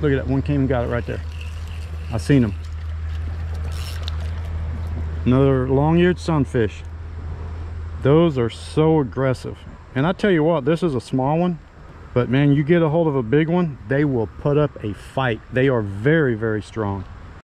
Look at that, one came and got it right there. I seen him. Another long-eared sunfish. Those are so aggressive. And I tell you what, this is a small one, but man, you get a hold of a big one, they will put up a fight. They are very, very strong.